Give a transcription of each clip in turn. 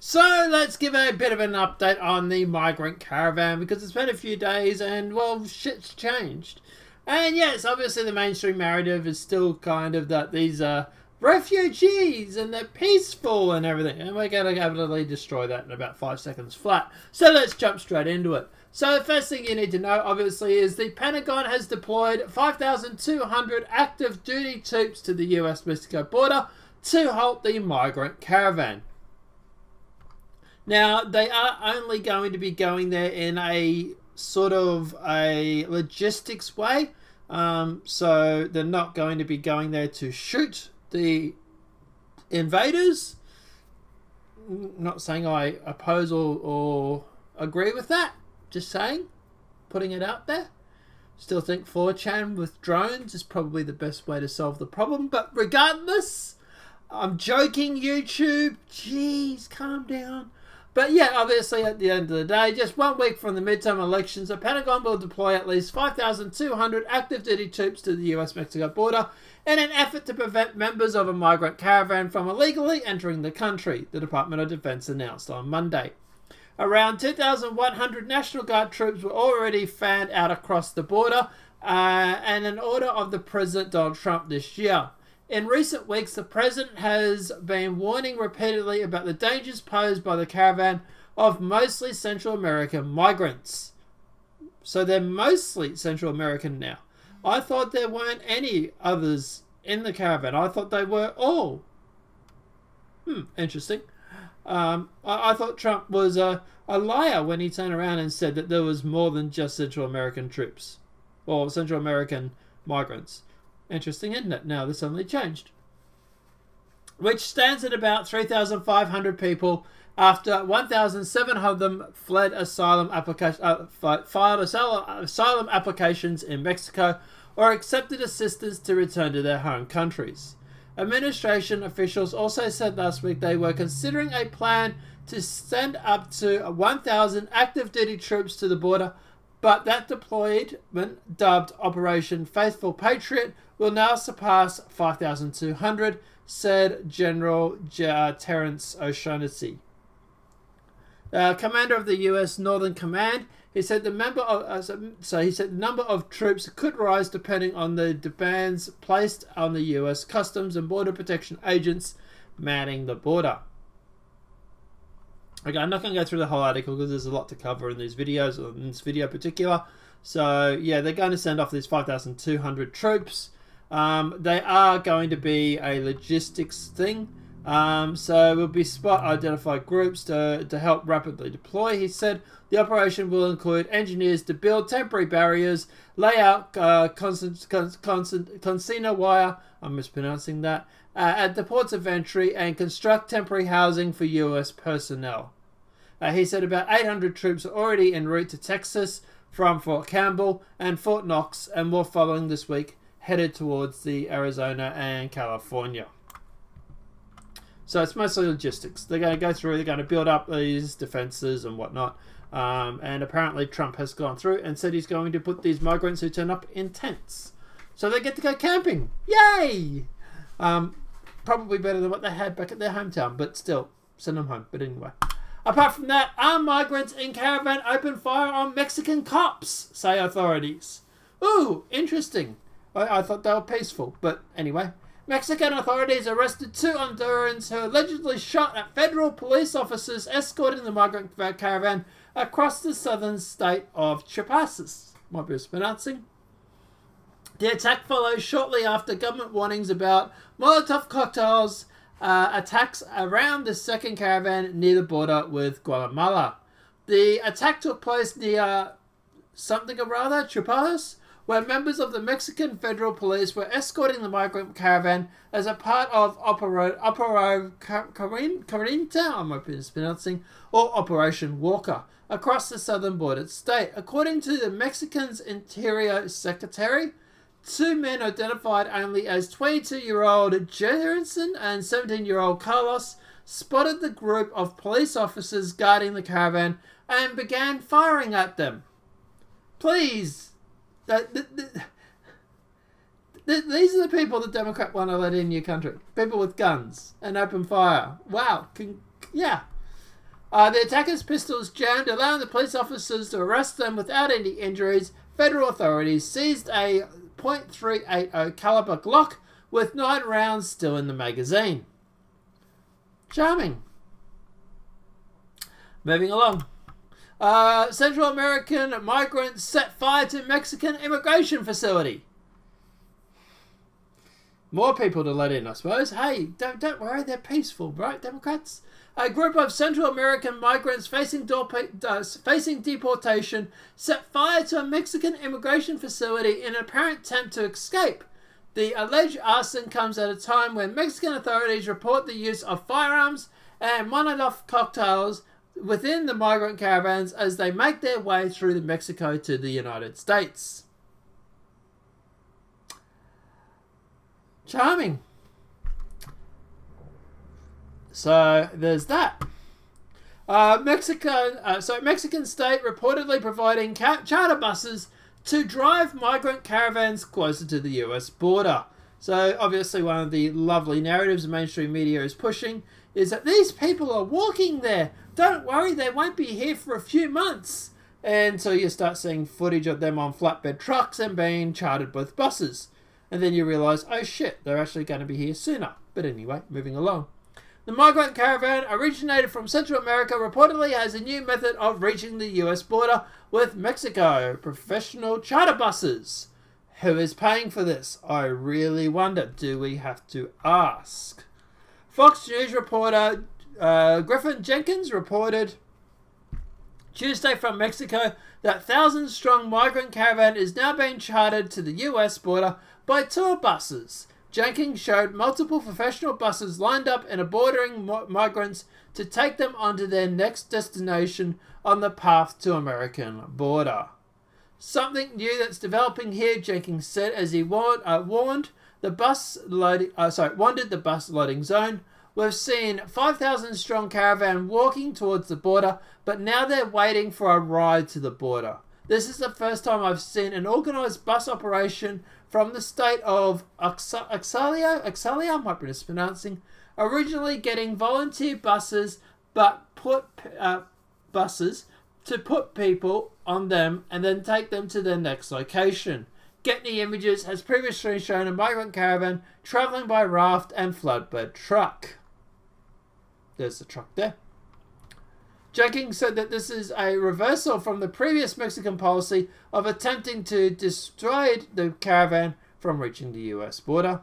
So let's give a bit of an update on the migrant caravan because it's been a few days and well, shit's changed. And yes, obviously the mainstream narrative is still kind of that these are refugees and they're peaceful and everything. And we're going to absolutely destroy that in about five seconds flat. So let's jump straight into it. So the first thing you need to know, obviously, is the Pentagon has deployed 5,200 active duty troops to the US-Mexico border to halt the migrant caravan. Now, they are only going to be going there in a sort of a logistics way. Um, so they're not going to be going there to shoot the invaders. Not saying I oppose or, or agree with that. Just saying, putting it out there. Still think 4chan with drones is probably the best way to solve the problem. But regardless, I'm joking, YouTube. Jeez, calm down. But yeah, obviously, at the end of the day, just one week from the midterm elections, the Pentagon will deploy at least 5,200 active duty troops to the US Mexico border in an effort to prevent members of a migrant caravan from illegally entering the country, the Department of Defense announced on Monday. Around 2,100 National Guard troops were already fanned out across the border, uh, and an order of the President Donald Trump this year. In recent weeks, the president has been warning repeatedly about the dangers posed by the caravan of mostly Central American migrants. So they're mostly Central American now. I thought there weren't any others in the caravan. I thought they were all. Hmm, interesting. Um, I, I, thought Trump was a, a liar when he turned around and said that there was more than just Central American troops or Central American migrants. Interesting, isn't it? Now this suddenly changed. Which stands at about 3,500 people after 1,700 of them fled asylum application, uh, filed asylum applications in Mexico or accepted assistance to return to their home countries. Administration officials also said last week they were considering a plan to send up to 1,000 active duty troops to the border, but that deployment, dubbed Operation Faithful Patriot, will now surpass 5,200, said General uh, Terrence O'Shaughnessy. Uh, commander of the U.S. Northern Command, he said the member of uh, so he said the number of troops could rise depending on the demands placed on the U.S. Customs and Border Protection agents manning the border. Okay, I'm not going to go through the whole article because there's a lot to cover in these videos, in this video in particular. So yeah, they're going to send off these 5,200 troops. Um, they are going to be a logistics thing. Um, so we'll be spot identified groups to, to help rapidly deploy. He said the operation will include engineers to build temporary barriers, lay out uh, constant, concertina wire, I'm mispronouncing that, uh, at the ports of entry and construct temporary housing for US personnel. Uh, he said about 800 troops are already en route to Texas from Fort Campbell and Fort Knox and more following this week headed towards the Arizona and California. So it's mostly logistics. They're going to go through, they're going to build up these defenses and whatnot. Um, and apparently Trump has gone through and said he's going to put these migrants who turn up in tents. So they get to go camping. Yay! Um, probably better than what they had back at their hometown, but still, send them home. But anyway. Apart from that, armed migrants in caravan open fire on Mexican cops, say authorities. Ooh, interesting. I, I thought they were peaceful, but anyway. Mexican authorities arrested two Hondurans who allegedly shot at federal police officers escorting the migrant caravan across the southern state of Chiapas. Might be mispronouncing. The attack follows shortly after government warnings about Molotov cocktails uh, attacks around the second caravan near the border with Guatemala. The attack took place near something or other, Chiapas, where members of the Mexican Federal Police were escorting the migrant caravan as a part of Opero, Opero Carinta, I might be mispronouncing, or Operation Walker, across the southern border state. According to the Mexican's Interior Secretary, two men identified only as 22-year-old Jerison and 17-year-old Carlos spotted the group of police officers guarding the caravan and began firing at them. Please, that, that, these are the people the Democrat want to let in your country. People with guns and open fire. Wow. Can, yeah. Uh, the attackers' pistols jammed, allowing the police officers to arrest them without any injuries. Federal authorities seized a .380 caliber Glock with nine rounds still in the magazine. Charming. Moving along. Uh, Central American migrants set fire to Mexican immigration facility. More people to let in, I suppose. Hey, don't, don't worry, they're peaceful, right, Democrats? A group of Central American migrants facing, uh, facing deportation set fire to a Mexican immigration facility in an apparent attempt to escape. The alleged arson comes at a time when Mexican authorities report the use of firearms and Molotov cocktails within the migrant caravans as they make their way through Mexico to the United States. Charming. So there's that. Uh, Mexican, uh, so Mexican state reportedly providing charter buses to drive migrant caravans closer to the US border. So obviously one of the lovely narratives the mainstream media is pushing is that these people are walking there. Don't worry, they won't be here for a few months. And so you start seeing footage of them on flatbed trucks and being chartered with buses. And then you realise, oh shit, they're actually going to be here sooner. But anyway, moving along. The migrant caravan, originated from Central America, reportedly has a new method of reaching the US border with Mexico professional charter buses. Who is paying for this? I really wonder. Do we have to ask? Fox News reporter uh, Griffin Jenkins reported Tuesday from Mexico that thousand strong migrant caravan is now being chartered to the US border by tour buses. Jenkins showed multiple professional buses lined up and a bordering migrants to take them onto their next destination on the path to American border. Something new that's developing here, Jenkins said as he warned, uh, warned the bus loading, uh, sorry, wandered the bus loading zone. We've seen 5,000 strong caravan walking towards the border, but now they're waiting for a ride to the border. This is the first time I've seen an organised bus operation from the state of Oaxaca, I might be mispronouncing, originally getting volunteer buses, but put uh, buses to put people on them and then take them to their next location. Getty Images has previously shown a migrant caravan travelling by raft and flatbed truck. There's the truck there. Jenkins said that this is a reversal from the previous Mexican policy of attempting to dissuade the caravan from reaching the US border.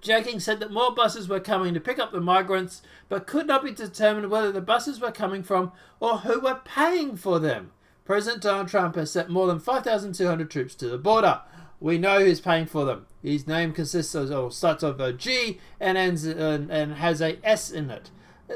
Jenkins said that more buses were coming to pick up the migrants, but could not be determined whether the buses were coming from or who were paying for them. President Donald Trump has sent more than 5,200 troops to the border. We know who's paying for them. His name consists of, or starts with a G and ends and, and has a S in it.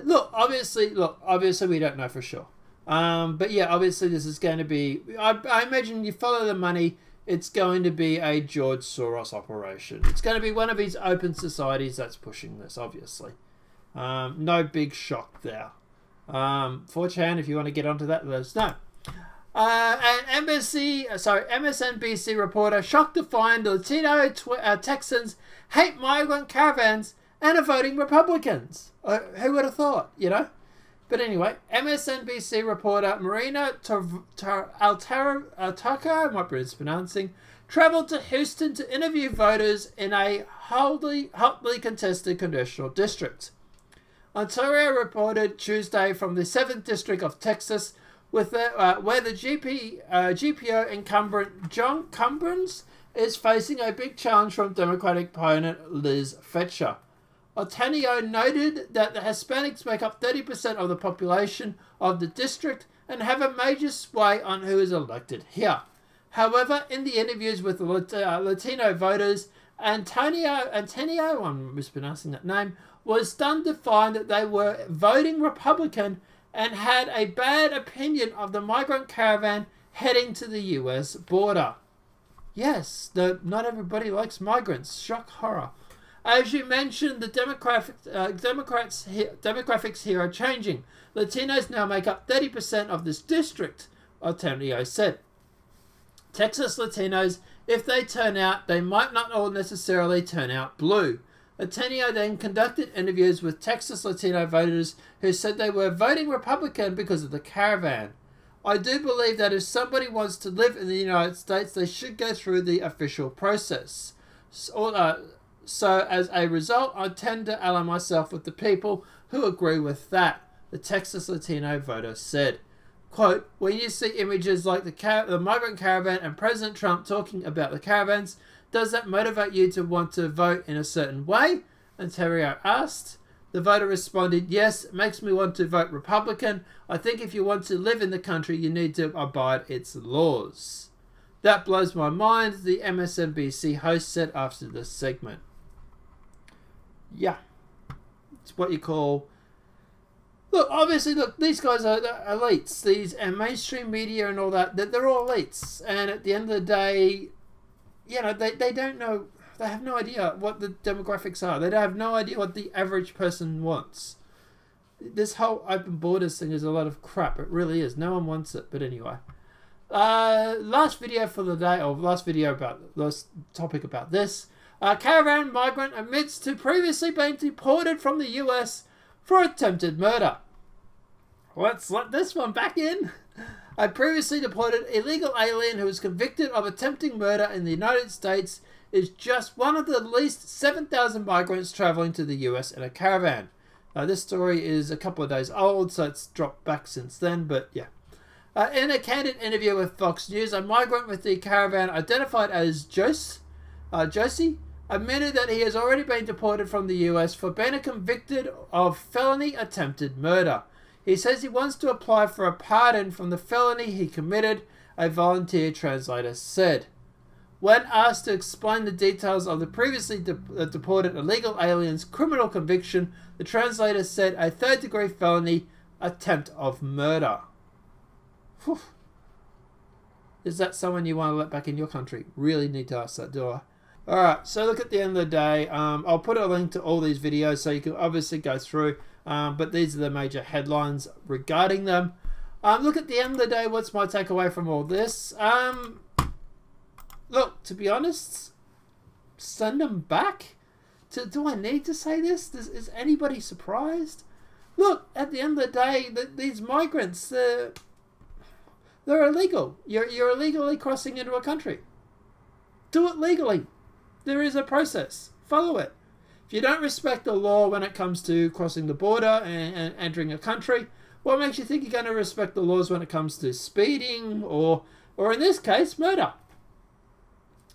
Look, obviously, look, obviously, we don't know for sure. Um, but yeah, obviously, this is going to be. I, I imagine you follow the money. It's going to be a George Soros operation. It's going to be one of these open societies that's pushing this. Obviously, um, no big shock there. Um, 4chan, if you want to get onto that, let us know. Uh, uh, sorry, MSNBC reporter shocked to find Latino uh, Texans hate migrant caravans and are voting Republicans. Uh, who would have thought, you know? But anyway, MSNBC reporter Marina Altaka, I might be mispronouncing, travelled to Houston to interview voters in a hotly, hotly contested congressional district. Ontario reported Tuesday from the 7th District of Texas with the, uh, where the GP, uh, GPO incumbent John Cumbrans is facing a big challenge from Democratic opponent Liz Fletcher. Otanio noted that the Hispanics make up 30% of the population of the district and have a major sway on who is elected here. However, in the interviews with uh, Latino voters, Antonio Antonio, I'm mispronouncing that name, was stunned to find that they were voting Republican and had a bad opinion of the migrant caravan heading to the US border. Yes, the, not everybody likes migrants. Shock horror. As you mentioned, the demographic, uh, Democrats demographics here are changing. Latinos now make up 30% of this district, Antonio said. Texas Latinos, if they turn out, they might not all necessarily turn out blue. Ateneo then conducted interviews with Texas Latino voters who said they were voting Republican because of the caravan. I do believe that if somebody wants to live in the United States, they should go through the official process. So, uh, so as a result, I tend to ally myself with the people who agree with that, the Texas Latino voter said. Quote, when you see images like the, car- the migrant caravan and President Trump talking about the caravans, does that motivate you to want to vote in a certain way? Ontario asked. The voter responded, Yes, it makes me want to vote Republican. I think if you want to live in the country, you need to abide its laws. That blows my mind, the MSNBC host said after the segment. Yeah, it's what you call. Look, obviously, look, these guys are elites. These and mainstream media and all that, they're all elites. And at the end of the day, you know, they, they don't know they have no idea what the demographics are. They have no idea what the average person wants. This whole open borders thing is a lot of crap. It really is. No one wants it. But anyway. Uh, last video for the day, or last video about last topic about this. A caravan migrant admits to previously being deported from the US for attempted murder. Let's let this one back in. A previously deported illegal alien who was convicted of attempting murder in the United States is just one of the least 7,000 migrants traveling to the US in a caravan. Now, this story is a couple of days old, so it's dropped back since then, but yeah. Uh, in a candid interview with Fox News, a migrant with the caravan identified as Jose, uh, Josie admitted that he has already been deported from the US for being convicted of felony attempted murder. He says he wants to apply for a pardon from the felony he committed, a volunteer translator said. When asked to explain the details of the previously de uh, deported illegal alien's criminal conviction, the translator said a third degree felony attempt of murder. Whew. Is that someone you want to let back in your country? Really need to ask that, do I? Alright, so look at the end of the day. Um, I'll put a link to all these videos so you can obviously go through, um, but these are the major headlines regarding them. Um, look at the end of the day, what's my takeaway from all this? Um, Look, to be honest, send them back. To, do I need to say this? Does, is anybody surprised? Look, at the end of the day, the, these migrants, they're, they're illegal. You're, you're illegally crossing into a country. Do it legally. There is a process. Follow it. If you don't respect the law when it comes to crossing the border and, and entering a country, what makes you think you're going to respect the laws when it comes to speeding or, or in this case, murder?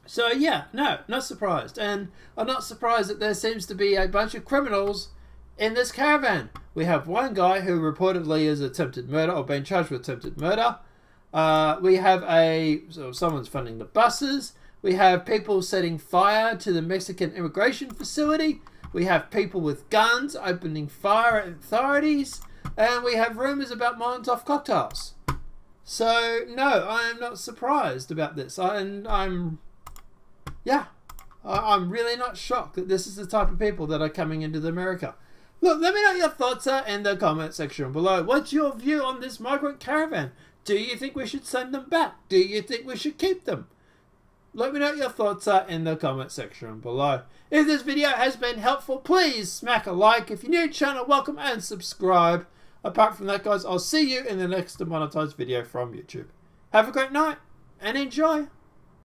So yeah, no, not surprised. And I'm not surprised that there seems to be a bunch of criminals in this caravan. We have one guy who reportedly is attempted murder or being charged with attempted murder. Uh, we have a so someone's funding the buses. We have people setting fire to the Mexican immigration facility. We have people with guns opening fire at authorities. And we have rumors about Molotov cocktails. So, no, I am not surprised about this. And I'm yeah, I'm really not shocked that this is the type of people that are coming into the America. Look, let me know your thoughts are in the comment section below. What's your view on this migrant caravan? Do you think we should send them back? Do you think we should keep them? Let me know what your thoughts are in the comment section below. If this video has been helpful, please smack a like. If you're new to the channel, welcome and subscribe. Apart from that, guys, I'll see you in the next demonetized video from YouTube. Have a great night and enjoy.